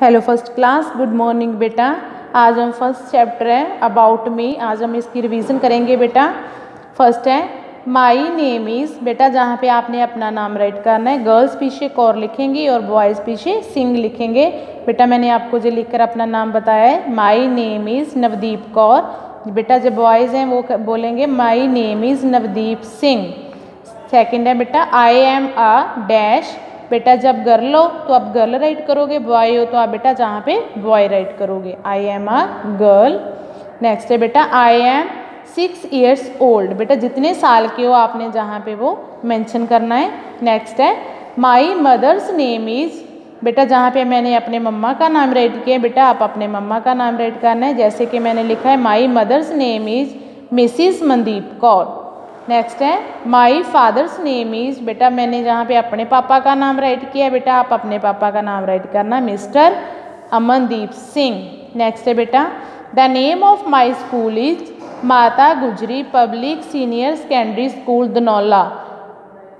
Hello first class, good morning बेटा। आज हम फ़र्स्ट चैप्टर है, अबाउट मी। आज हम इसकी रिवीजन करेंगे बेटा। फ़र्स्ट है माई नेम इज़ बेटा, जहाँ पे आपने अपना नाम राइट करना है। गर्ल्स पीछे कौर लिखेंगी और बॉयज़ पीछे सिंह लिखेंगे। बेटा, मैंने आपको जो लिखकर अपना नाम बताया है my name is Navdeep Kaur. बेटा, जो बॉयज़ हैं, वो बोलेंगे my name is Navdeep Singh. Second है बेटा आई एम आ डैश बेटा जब गर्ल हो तो आप गर्ल राइट करोगे बॉय हो तो आप बेटा जहाँ पे बॉय राइट करोगे। I am a girl next है बेटा I am six years old बेटा जितने साल के हो आपने जहाँ पे वो मेंशन करना है। नेक्स्ट है माई मदर्स नेम इज़ बेटा जहाँ पे मैंने अपने मम्मा का नाम राइट किया है, बेटा आप अपने मम्मा का नाम राइट करना है। जैसे कि मैंने लिखा है my mother's name is Mrs Mandeep Kaur next है माई फादर्स नेम इज़ बेटा, मैंने जहाँ पे अपने पापा का नाम राइट किया बेटा, आप अपने पापा का नाम राइट करना, मिस्टर अमनदीप सिंह। नेक्स्ट है बेटा the name of my school is Mata Gujri public senior secondary school Danaula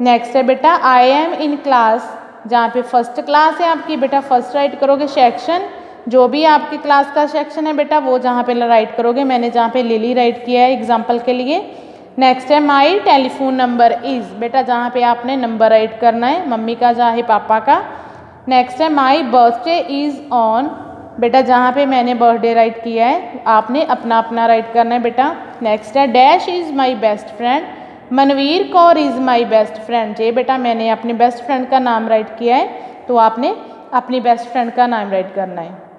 next है बेटा आई एम इन क्लास जहाँ पे फ़र्स्ट क्लास है आपकी, बेटा फ़र्स्ट राइट करोगे सेक्शन जो भी आपकी क्लास का सेक्शन है बेटा, वो जहाँ पे राइट करोगे। मैंने जहाँ पे लिली राइट किया है एग्ज़ाम्पल के लिए। नेक्स्ट है माई टेलीफोन नंबर इज़ बेटा, जहाँ पे आपने नंबर राइट करना है, मम्मी का चाहे पापा का. नेक्स्ट है माई बर्थडे इज़ ऑन बेटा, जहाँ पे मैंने बर्थडे राइट किया है, आपने अपना अपना राइट करना है बेटा. नेक्स्ट है dash is my best friend Manveer Kaur is my best friend ये बेटा, मैंने अपने बेस्ट फ्रेंड का नाम राइट किया है तो आपने अपनी बेस्ट फ्रेंड का नाम राइट करना है.